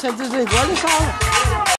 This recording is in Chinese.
趁自己管的上了。